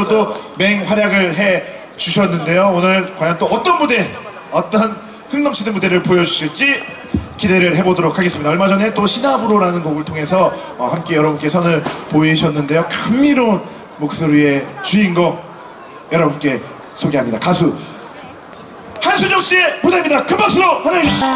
무대로도 맹활약을 해 주셨는데요. 오늘 과연 또 어떤 무대, 어떤 흥넘치는 무대를 보여주실지 기대를 해보도록 하겠습니다. 얼마 전에 또 시나브로라는 곡을 통해서 어, 함께 여러분께 선을 보이셨는데요. 감미로운 목소리의 주인공 여러분께 소개합니다. 가수 한순정 씨의 무대입니다. 큰 박수로 환영해 주시죠.